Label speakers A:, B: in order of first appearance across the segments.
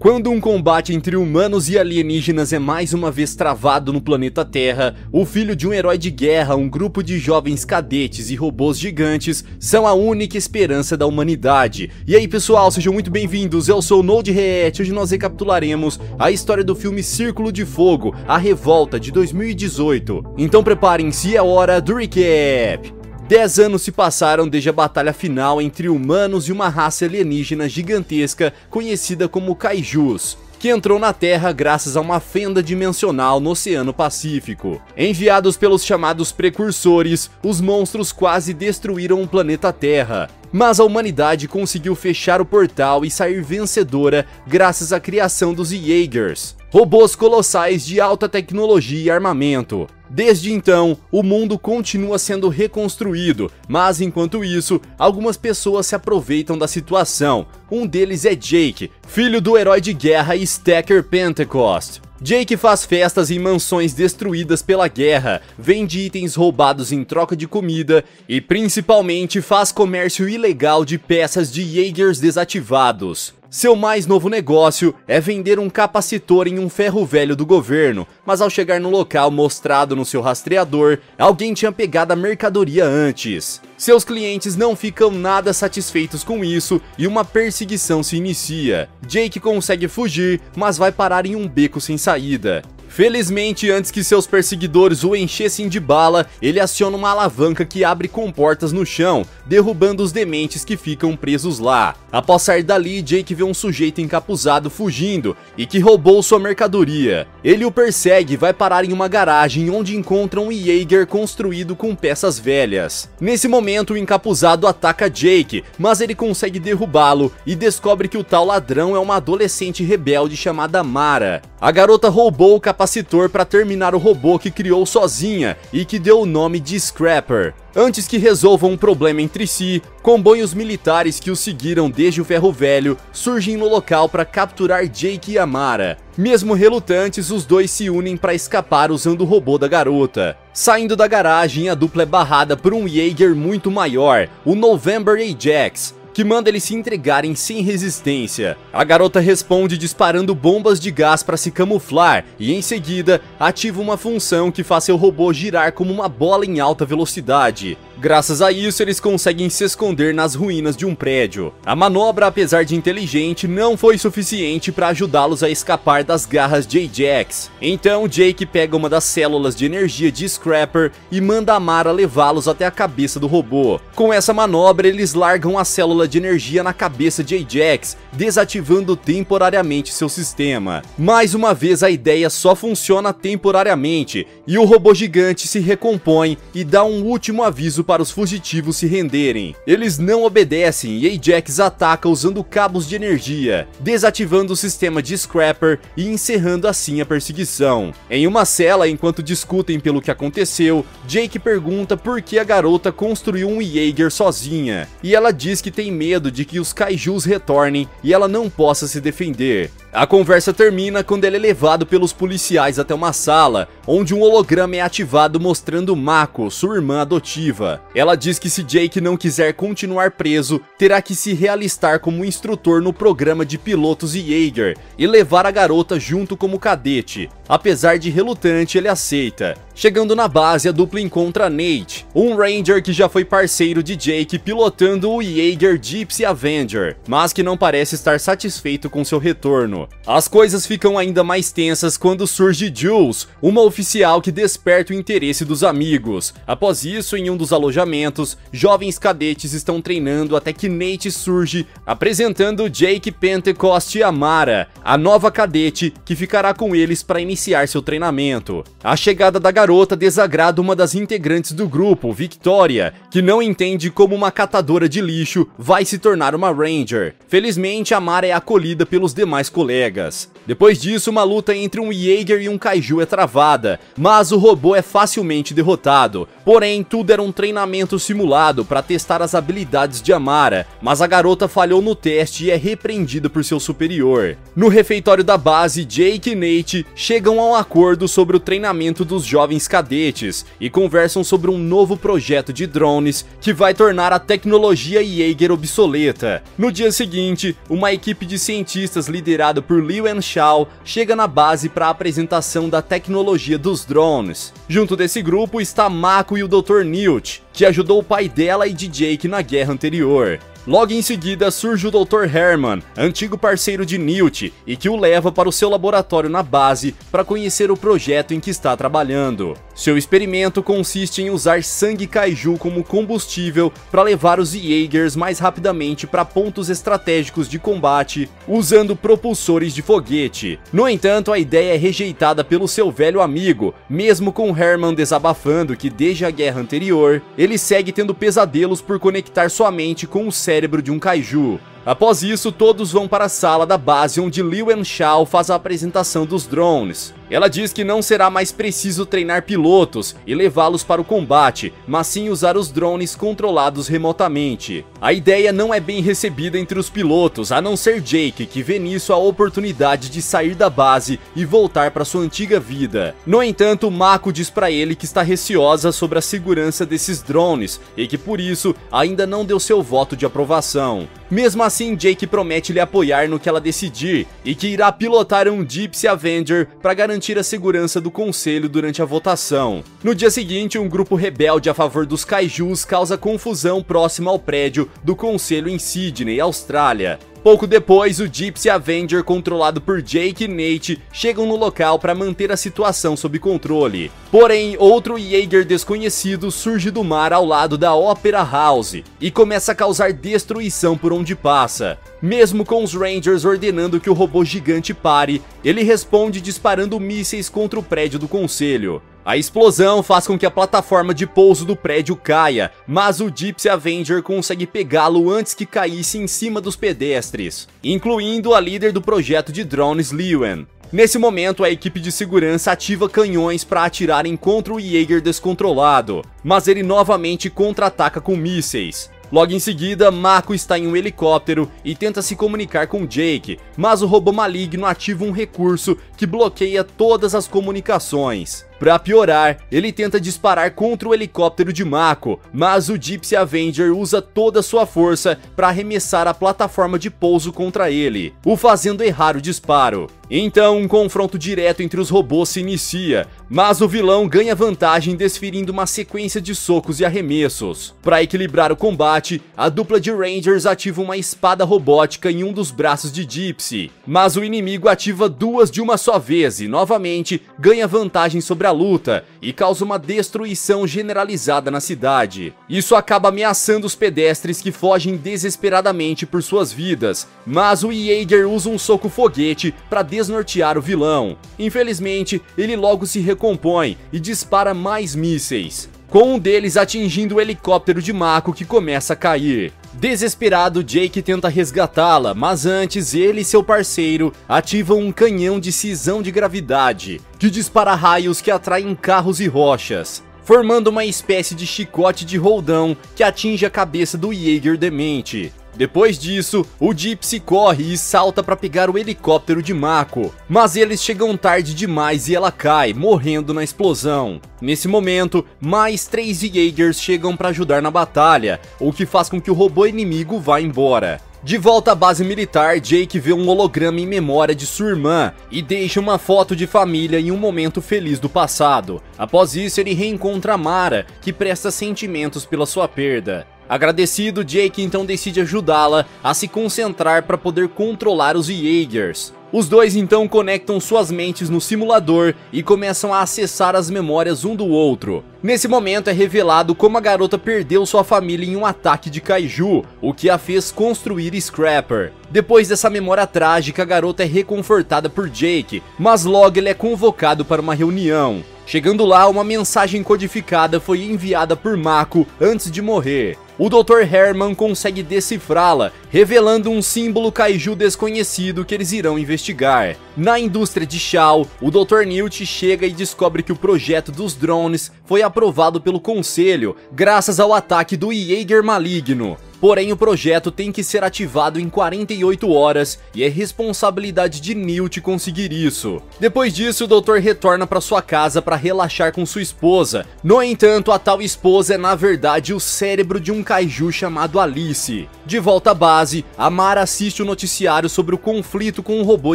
A: Quando um combate entre humanos e alienígenas é mais uma vez travado no planeta Terra, o filho de um herói de guerra, um grupo de jovens cadetes e robôs gigantes são a única esperança da humanidade. E aí pessoal, sejam muito bem-vindos, eu sou o Node Reet, hoje nós recapitularemos a história do filme Círculo de Fogo, A Revolta de 2018. Então preparem-se, é hora do recap! Dez anos se passaram desde a batalha final entre humanos e uma raça alienígena gigantesca conhecida como Kaijus que entrou na Terra graças a uma fenda dimensional no Oceano Pacífico. Enviados pelos chamados precursores, os monstros quase destruíram o planeta Terra, mas a humanidade conseguiu fechar o portal e sair vencedora graças à criação dos Jaegers, robôs colossais de alta tecnologia e armamento. Desde então, o mundo continua sendo reconstruído, mas enquanto isso, algumas pessoas se aproveitam da situação. Um deles é Jake, filho do herói de guerra Stacker Pentecost. Jake faz festas em mansões destruídas pela guerra, vende itens roubados em troca de comida e principalmente faz comércio ilegal de peças de Jaegers desativados. Seu mais novo negócio é vender um capacitor em um ferro velho do governo, mas ao chegar no local mostrado no seu rastreador, alguém tinha pegado a mercadoria antes. Seus clientes não ficam nada satisfeitos com isso e uma perseguição se inicia. Jake consegue fugir, mas vai parar em um beco sem saída. Felizmente, antes que seus perseguidores o enchessem de bala, ele aciona uma alavanca que abre comportas no chão, derrubando os dementes que ficam presos lá. Após sair dali, Jake vê um sujeito encapuzado fugindo e que roubou sua mercadoria. Ele o persegue e vai parar em uma garagem onde encontra um Jaeger construído com peças velhas. Nesse momento, o encapuzado ataca Jake, mas ele consegue derrubá-lo e descobre que o tal ladrão é uma adolescente rebelde chamada Mara. A garota roubou o capacitor para terminar o robô que criou sozinha e que deu o nome de Scrapper. Antes que resolvam um problema entre si, comboios militares que os seguiram desde o Ferro Velho surgem no local para capturar Jake e Amara. Mesmo relutantes, os dois se unem para escapar usando o robô da garota. Saindo da garagem, a dupla é barrada por um Jaeger muito maior, o November Ajax, que manda eles se entregarem sem resistência. A garota responde disparando bombas de gás para se camuflar e em seguida ativa uma função que faz seu robô girar como uma bola em alta velocidade. Graças a isso, eles conseguem se esconder nas ruínas de um prédio. A manobra, apesar de inteligente, não foi suficiente para ajudá-los a escapar das garras de Ajax. Então, Jake pega uma das células de energia de Scrapper e manda a Mara levá-los até a cabeça do robô. Com essa manobra, eles largam a célula de energia na cabeça de Ajax, desativando temporariamente seu sistema. Mais uma vez, a ideia só funciona temporariamente, e o robô gigante se recompõe e dá um último aviso para os fugitivos se renderem. Eles não obedecem e Ajax ataca usando cabos de energia, desativando o sistema de Scrapper e encerrando assim a perseguição. Em uma cela, enquanto discutem pelo que aconteceu, Jake pergunta por que a garota construiu um Jaeger sozinha, e ela diz que tem medo de que os kaijus retornem e ela não possa se defender. A conversa termina quando ele é levado pelos policiais até uma sala, onde um holograma é ativado mostrando Mako, sua irmã adotiva. Ela diz que se Jake não quiser continuar preso, terá que se realistar como instrutor no programa de pilotos Jaeger e levar a garota junto como cadete. Apesar de relutante, ele aceita. Chegando na base, a dupla encontra Nate, um Ranger que já foi parceiro de Jake pilotando o Jaeger Gypsy Avenger, mas que não parece estar satisfeito com seu retorno. As coisas ficam ainda mais tensas quando surge Jules, uma oficial que desperta o interesse dos amigos. Após isso, em um dos alojamentos, jovens cadetes estão treinando até que Nate surge, apresentando Jake Pentecost e Amara, a nova cadete que ficará com eles para iniciar seu treinamento. A chegada da garota garota desagrada uma das integrantes do grupo, Victoria, que não entende como uma catadora de lixo vai se tornar uma Ranger. Felizmente, a Mara é acolhida pelos demais colegas. Depois disso, uma luta entre um Jaeger e um Kaiju é travada, mas o robô é facilmente derrotado. Porém, tudo era um treinamento simulado para testar as habilidades de Amara, mas a garota falhou no teste e é repreendida por seu superior. No refeitório da base, Jake e Nate chegam a um acordo sobre o treinamento dos jovens jovens cadetes e conversam sobre um novo projeto de drones que vai tornar a tecnologia Jaeger obsoleta. No dia seguinte, uma equipe de cientistas liderada por Liu Shao chega na base para a apresentação da tecnologia dos drones. Junto desse grupo está Mako e o Dr. Newt, que ajudou o pai dela e de Jake na guerra anterior. Logo em seguida surge o Dr. Herman, antigo parceiro de Newt, e que o leva para o seu laboratório na base para conhecer o projeto em que está trabalhando. Seu experimento consiste em usar sangue kaiju como combustível para levar os Jaegers mais rapidamente para pontos estratégicos de combate, usando propulsores de foguete. No entanto, a ideia é rejeitada pelo seu velho amigo, mesmo com Herman desabafando que desde a guerra anterior, ele segue tendo pesadelos por conectar sua mente com o cérebro de um kaiju. Após isso, todos vão para a sala da base onde Liu Shao faz a apresentação dos drones. Ela diz que não será mais preciso treinar pilotos e levá-los para o combate, mas sim usar os drones controlados remotamente. A ideia não é bem recebida entre os pilotos, a não ser Jake, que vê nisso a oportunidade de sair da base e voltar para sua antiga vida. No entanto, Mako diz para ele que está receosa sobre a segurança desses drones e que por isso ainda não deu seu voto de aprovação. Mesmo assim, Jake promete lhe apoiar no que ela decidir e que irá pilotar um Gypsy Avenger para garantir a segurança do conselho durante a votação. No dia seguinte, um grupo rebelde a favor dos kaijus causa confusão próximo ao prédio do conselho em Sydney, Austrália. Pouco depois, o Gypsy Avenger, controlado por Jake e Nate, chegam no local para manter a situação sob controle. Porém, outro Jaeger desconhecido surge do mar ao lado da Opera House e começa a causar destruição por onde passa. Mesmo com os Rangers ordenando que o robô gigante pare, ele responde disparando mísseis contra o prédio do conselho. A explosão faz com que a plataforma de pouso do prédio caia, mas o Gypsy Avenger consegue pegá-lo antes que caísse em cima dos pedestres, incluindo a líder do projeto de drones Liwen. Nesse momento, a equipe de segurança ativa canhões para atirarem contra o Jaeger descontrolado, mas ele novamente contra-ataca com mísseis. Logo em seguida, Mako está em um helicóptero e tenta se comunicar com Jake, mas o robô maligno ativa um recurso que bloqueia todas as comunicações. Para piorar, ele tenta disparar contra o helicóptero de Mako, mas o Gypsy Avenger usa toda sua força para arremessar a plataforma de pouso contra ele, o fazendo errar o disparo. Então, um confronto direto entre os robôs se inicia, mas o vilão ganha vantagem desferindo uma sequência de socos e arremessos. Para equilibrar o combate, a dupla de Rangers ativa uma espada robótica em um dos braços de Gypsy, mas o inimigo ativa duas de uma só vez e, novamente, ganha vantagem sobre a luta e causa uma destruição generalizada na cidade. Isso acaba ameaçando os pedestres que fogem desesperadamente por suas vidas, mas o Jaeger usa um soco foguete para desnortear o vilão. Infelizmente, ele logo se recompõe e dispara mais mísseis, com um deles atingindo o helicóptero de Mako que começa a cair. Desesperado, Jake tenta resgatá-la, mas antes ele e seu parceiro ativam um canhão de cisão de gravidade, que dispara raios que atraem carros e rochas, formando uma espécie de chicote de roldão que atinge a cabeça do Jaeger demente. Depois disso, o Gypsy corre e salta para pegar o helicóptero de Mako, mas eles chegam tarde demais e ela cai, morrendo na explosão. Nesse momento, mais três Jaegers chegam para ajudar na batalha, o que faz com que o robô inimigo vá embora. De volta à base militar, Jake vê um holograma em memória de sua irmã e deixa uma foto de família em um momento feliz do passado. Após isso, ele reencontra Mara, que presta sentimentos pela sua perda. Agradecido, Jake então decide ajudá-la a se concentrar para poder controlar os Jaegers. Os dois então conectam suas mentes no simulador e começam a acessar as memórias um do outro. Nesse momento é revelado como a garota perdeu sua família em um ataque de kaiju, o que a fez construir Scrapper. Depois dessa memória trágica, a garota é reconfortada por Jake, mas logo ele é convocado para uma reunião. Chegando lá, uma mensagem codificada foi enviada por Mako antes de morrer. O Dr. Herman consegue decifrá-la, revelando um símbolo kaiju desconhecido que eles irão investigar. Na indústria de Shao, o Dr. Newt chega e descobre que o projeto dos drones foi aprovado pelo conselho, graças ao ataque do Jaeger maligno. Porém, o projeto tem que ser ativado em 48 horas e é responsabilidade de Newt conseguir isso. Depois disso, o doutor retorna para sua casa para relaxar com sua esposa. No entanto, a tal esposa é na verdade o cérebro de um kaiju chamado Alice. De volta à base, Amara assiste o noticiário sobre o conflito com o robô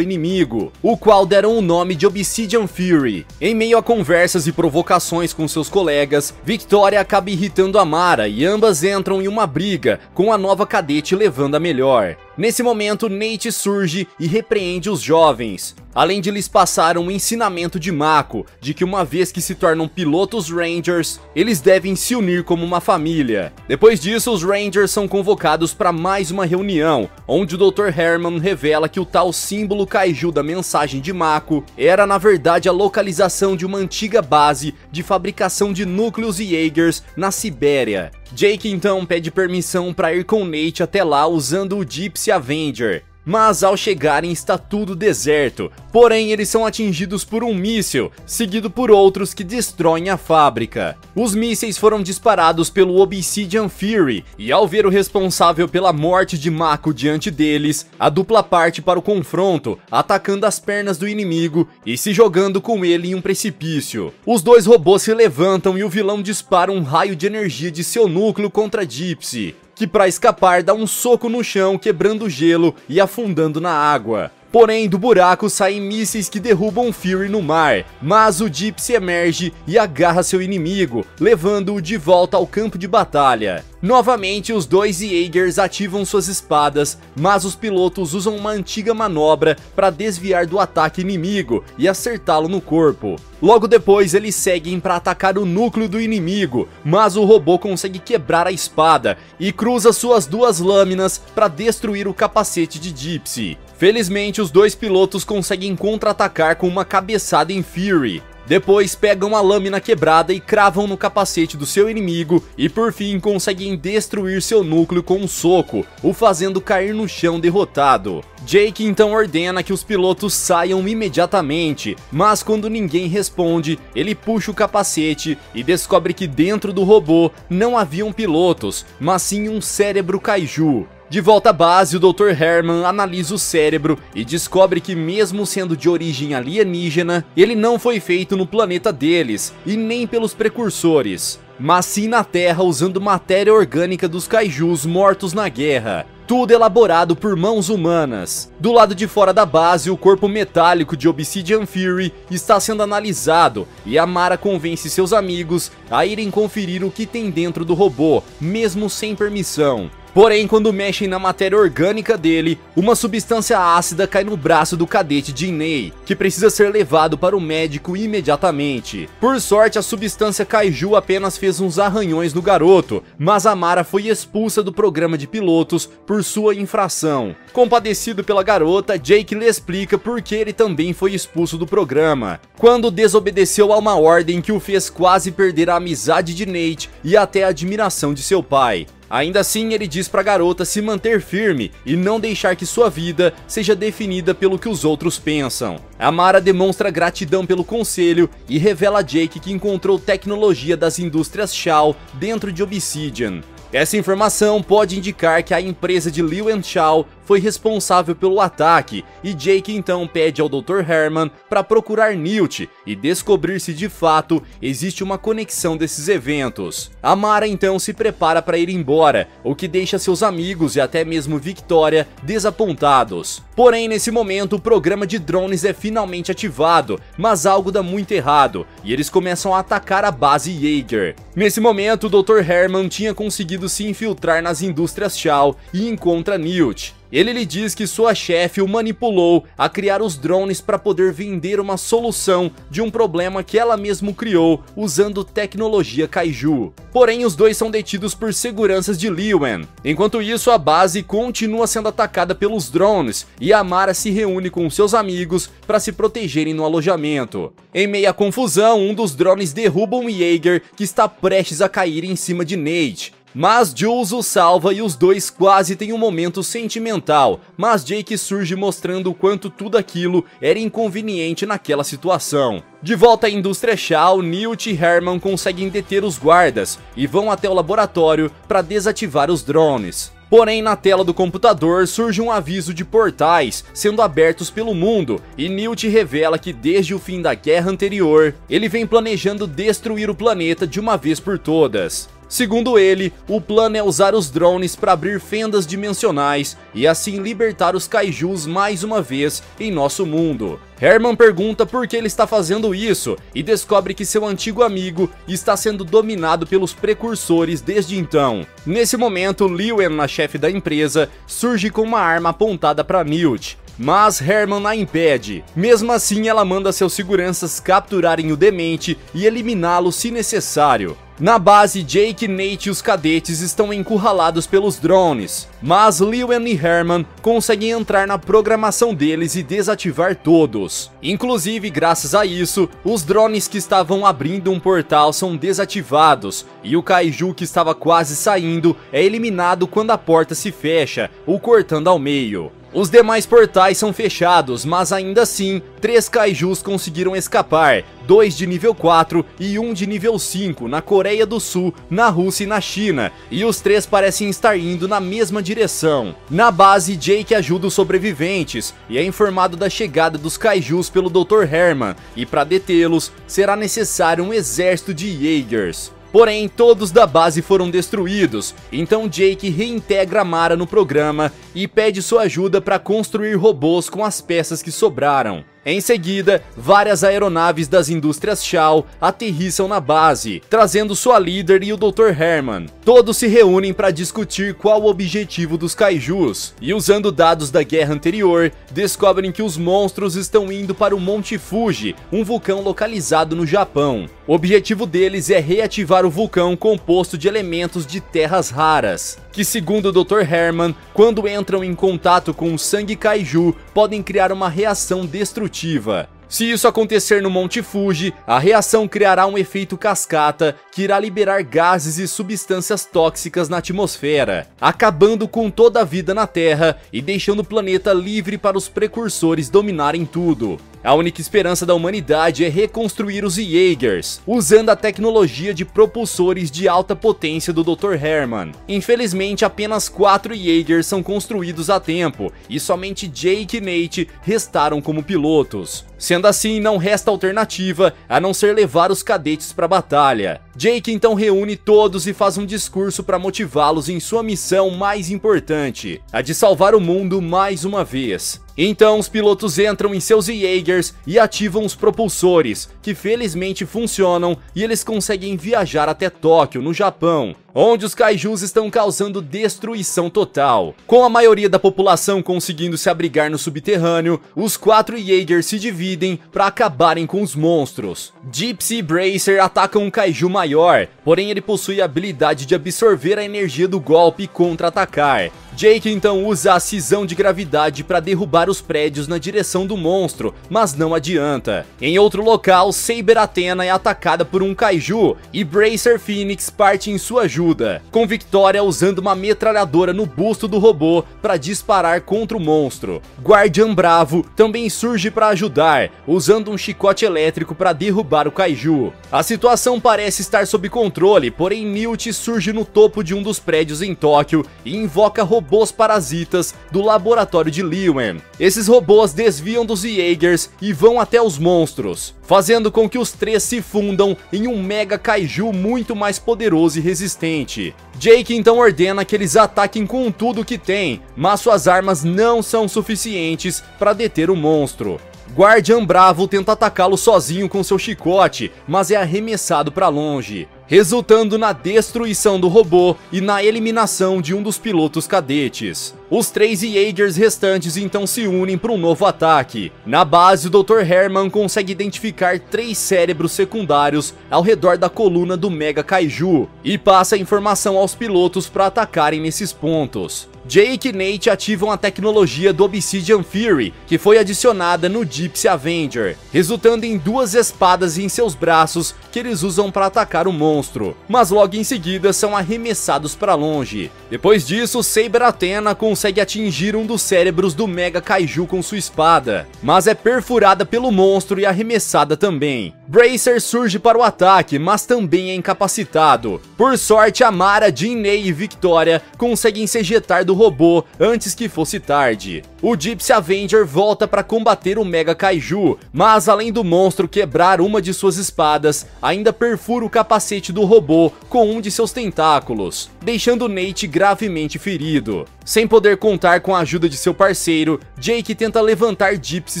A: inimigo, o qual deram o nome de Obsidian Fury. Em meio a conversas e provocações com seus colegas, Victoria acaba irritando Amara e ambas entram em uma briga, com a nova cadete levando a melhor. Nesse momento, Nate surge e repreende os jovens, além de lhes passar um ensinamento de Mako, de que uma vez que se tornam pilotos Rangers, eles devem se unir como uma família. Depois disso, os Rangers são convocados para mais uma reunião, onde o Dr. Herman revela que o tal símbolo kaiju da mensagem de Mako era na verdade a localização de uma antiga base de fabricação de núcleos e Jaegers na Sibéria. Jake então pede permissão para ir com Nate até lá usando o Gypsy Avenger, mas ao chegarem está tudo deserto, porém eles são atingidos por um míssil, seguido por outros que destroem a fábrica. Os mísseis foram disparados pelo Obsidian Fury, e ao ver o responsável pela morte de Mako diante deles, a dupla parte para o confronto, atacando as pernas do inimigo e se jogando com ele em um precipício. Os dois robôs se levantam e o vilão dispara um raio de energia de seu núcleo contra Gypsy que para escapar dá um soco no chão, quebrando o gelo e afundando na água. Porém, do buraco saem mísseis que derrubam Fury no mar, mas o Gypsy emerge e agarra seu inimigo, levando-o de volta ao campo de batalha. Novamente, os dois Jaegers ativam suas espadas, mas os pilotos usam uma antiga manobra para desviar do ataque inimigo e acertá-lo no corpo. Logo depois, eles seguem para atacar o núcleo do inimigo, mas o robô consegue quebrar a espada e cruza suas duas lâminas para destruir o capacete de Gypsy. Felizmente, os dois pilotos conseguem contra-atacar com uma cabeçada em Fury, depois pegam a lâmina quebrada e cravam no capacete do seu inimigo e por fim conseguem destruir seu núcleo com um soco, o fazendo cair no chão derrotado. Jake então ordena que os pilotos saiam imediatamente, mas quando ninguém responde, ele puxa o capacete e descobre que dentro do robô não haviam pilotos, mas sim um cérebro kaiju. De volta à base, o Dr. Herman analisa o cérebro e descobre que mesmo sendo de origem alienígena, ele não foi feito no planeta deles, e nem pelos precursores, mas sim na Terra usando matéria orgânica dos kaijus mortos na guerra. Tudo elaborado por mãos humanas. Do lado de fora da base, o corpo metálico de Obsidian Fury está sendo analisado e Amara convence seus amigos a irem conferir o que tem dentro do robô, mesmo sem permissão. Porém, quando mexem na matéria orgânica dele, uma substância ácida cai no braço do cadete Jinnei, que precisa ser levado para o médico imediatamente. Por sorte, a substância Kaiju apenas fez uns arranhões no garoto, mas Amara foi expulsa do programa de pilotos por sua infração. Compadecido pela garota, Jake lhe explica por que ele também foi expulso do programa, quando desobedeceu a uma ordem que o fez quase perder a amizade de Nate e até a admiração de seu pai. Ainda assim, ele diz para a garota se manter firme e não deixar que sua vida seja definida pelo que os outros pensam. Amara demonstra gratidão pelo conselho e revela a Jake que encontrou tecnologia das indústrias Shaw dentro de Obsidian. Essa informação pode indicar que a empresa de Liu Shaw foi responsável pelo ataque e Jake então pede ao Dr. Herman para procurar Newt e descobrir se de fato existe uma conexão desses eventos. Amara então se prepara para ir embora, o que deixa seus amigos e até mesmo Victoria desapontados. Porém, nesse momento, o programa de drones é finalmente ativado, mas algo dá muito errado, e eles começam a atacar a base Jaeger. Nesse momento, o Dr. Herman tinha conseguido se infiltrar nas indústrias Shaw e encontra Newt. Ele lhe diz que sua chefe o manipulou a criar os drones para poder vender uma solução de um problema que ela mesma criou usando tecnologia Kaiju. Porém, os dois são detidos por seguranças de Liwen. Enquanto isso, a base continua sendo atacada pelos drones e Amara se reúne com seus amigos para se protegerem no alojamento. Em meia confusão, um dos drones derruba um Jaeger que está prestes a cair em cima de Nate. Mas Jules o salva e os dois quase têm um momento sentimental, mas Jake surge mostrando o quanto tudo aquilo era inconveniente naquela situação. De volta à indústria Shaw, Newt e Herman conseguem deter os guardas e vão até o laboratório para desativar os drones. Porém, na tela do computador surge um aviso de portais sendo abertos pelo mundo e Newt revela que desde o fim da guerra anterior, ele vem planejando destruir o planeta de uma vez por todas. Segundo ele, o plano é usar os drones para abrir fendas dimensionais e assim libertar os kaijus mais uma vez em nosso mundo. Herman pergunta por que ele está fazendo isso e descobre que seu antigo amigo está sendo dominado pelos precursores desde então. Nesse momento, Lewen, a chefe da empresa, surge com uma arma apontada para Newt mas Herman a impede. Mesmo assim, ela manda seus seguranças capturarem o demente e eliminá-lo se necessário. Na base, Jake, Nate e os cadetes estão encurralados pelos drones, mas Lewen e Herman conseguem entrar na programação deles e desativar todos. Inclusive, graças a isso, os drones que estavam abrindo um portal são desativados, e o Kaiju que estava quase saindo é eliminado quando a porta se fecha, o cortando ao meio. Os demais portais são fechados, mas ainda assim, três kaijus conseguiram escapar, dois de nível 4 e um de nível 5 na Coreia do Sul, na Rússia e na China, e os três parecem estar indo na mesma direção. Na base, Jake ajuda os sobreviventes e é informado da chegada dos kaijus pelo Dr. Herman, e para detê-los, será necessário um exército de Jaegers. Porém, todos da base foram destruídos, então Jake reintegra Mara no programa e pede sua ajuda para construir robôs com as peças que sobraram. Em seguida, várias aeronaves das indústrias Shaw aterrissam na base, trazendo sua líder e o Dr. Herman. Todos se reúnem para discutir qual o objetivo dos kaijus, e usando dados da guerra anterior, descobrem que os monstros estão indo para o Monte Fuji, um vulcão localizado no Japão. O objetivo deles é reativar o vulcão composto de elementos de terras raras, que segundo o Dr. Herman, quando entram em contato com o sangue kaiju, podem criar uma reação destrutiva se isso acontecer no Monte Fuji, a reação criará um efeito cascata que irá liberar gases e substâncias tóxicas na atmosfera, acabando com toda a vida na Terra e deixando o planeta livre para os precursores dominarem tudo. A única esperança da humanidade é reconstruir os Jaegers, usando a tecnologia de propulsores de alta potência do Dr. Herman. Infelizmente, apenas 4 Jaegers são construídos a tempo, e somente Jake e Nate restaram como pilotos. Sendo assim, não resta alternativa a não ser levar os cadetes para a batalha. Jake então reúne todos e faz um discurso para motivá-los em sua missão mais importante, a de salvar o mundo mais uma vez. Então os pilotos entram em seus Jaegers e ativam os propulsores, que felizmente funcionam e eles conseguem viajar até Tóquio, no Japão, onde os kaijus estão causando destruição total. Com a maioria da população conseguindo se abrigar no subterrâneo, os quatro Jaegers se dividem para acabarem com os monstros. Gypsy e Bracer atacam um kaiju maior, porém ele possui a habilidade de absorver a energia do golpe e contra-atacar. Jake então usa a cisão de gravidade para derrubar os prédios na direção do monstro, mas não adianta. Em outro local, Saber Athena é atacada por um kaiju e Bracer Phoenix parte em sua ajuda, com Victoria usando uma metralhadora no busto do robô para disparar contra o monstro. Guardian Bravo também surge para ajudar, usando um chicote elétrico para derrubar o kaiju. A situação parece estar sob controle, porém Newt surge no topo de um dos prédios em Tóquio e invoca robôs robôs parasitas do laboratório de Lewen. Esses robôs desviam dos Jaegers e vão até os monstros, fazendo com que os três se fundam em um mega kaiju muito mais poderoso e resistente. Jake então ordena que eles ataquem com tudo que tem, mas suas armas não são suficientes para deter o monstro. Guardian Bravo tenta atacá-lo sozinho com seu chicote, mas é arremessado para longe resultando na destruição do robô e na eliminação de um dos pilotos cadetes. Os três Jaegers restantes então se unem para um novo ataque. Na base, o Dr. Herman consegue identificar três cérebros secundários ao redor da coluna do Mega Kaiju e passa a informação aos pilotos para atacarem nesses pontos. Jake e Nate ativam a tecnologia do Obsidian Fury, que foi adicionada no Gypsy Avenger, resultando em duas espadas em seus braços que eles usam para atacar o monstro, mas logo em seguida são arremessados para longe. Depois disso, Saber Athena consegue atingir um dos cérebros do Mega Kaiju com sua espada, mas é perfurada pelo monstro e arremessada também. Bracer surge para o ataque, mas também é incapacitado. Por sorte, Amara, Jinnei e Victoria conseguem se ejetar do robô antes que fosse tarde. O Gypsy Avenger volta para combater o Mega Kaiju, mas além do monstro quebrar uma de suas espadas, ainda perfura o capacete do robô com um de seus tentáculos, deixando Nate gravemente ferido. Sem poder contar com a ajuda de seu parceiro, Jake tenta levantar Gypsy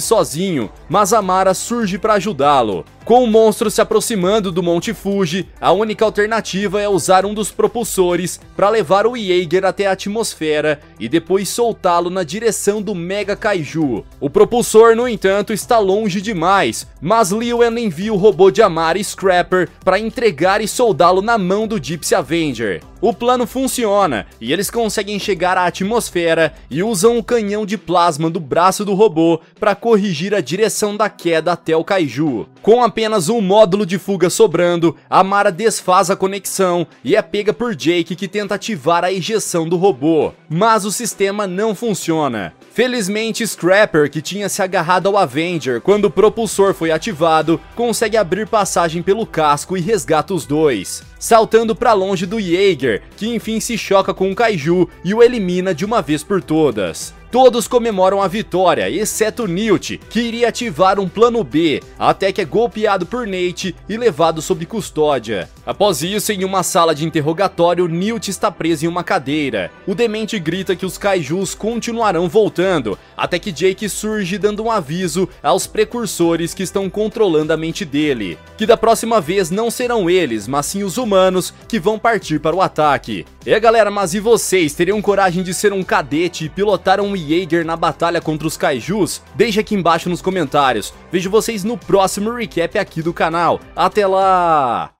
A: sozinho, mas Amara surge para ajudá-lo. Com o monstro se aproximando do Monte Fuji, a única alternativa é usar um dos propulsores para levar o Jaeger até a atmosfera e depois soltá-lo na direção do Mega Kaiju. O propulsor, no entanto, está longe demais, mas Lewin envia o robô de Amara Scrapper para entregar e soldá-lo na mão do Gypsy Avenger. O plano funciona e eles conseguem chegar à atmosfera e usam o canhão de plasma do braço do robô para corrigir a direção da queda até o Kaiju. Com apenas um módulo de fuga sobrando, Amara desfaz a conexão e é pega por Jake que tenta ativar a ejeção do robô, mas o sistema não funciona. Felizmente, Scrapper, que tinha se agarrado ao Avenger quando o propulsor foi ativado, consegue abrir passagem pelo casco e resgata os dois, saltando para longe do Jaeger, que enfim se choca com o Kaiju e o elimina de uma vez por todas. Todos comemoram a vitória, exceto Newt, que iria ativar um plano B, até que é golpeado por Nate e levado sob custódia. Após isso, em uma sala de interrogatório, Newt está preso em uma cadeira. O demente grita que os kaijus continuarão voltando, até que Jake surge dando um aviso aos precursores que estão controlando a mente dele, que da próxima vez não serão eles, mas sim os humanos que vão partir para o ataque. É galera, mas e vocês, teriam coragem de ser um cadete e pilotar um Jaeger na batalha contra os kaijus? Deixe aqui embaixo nos comentários. Vejo vocês no próximo recap aqui do canal. Até lá!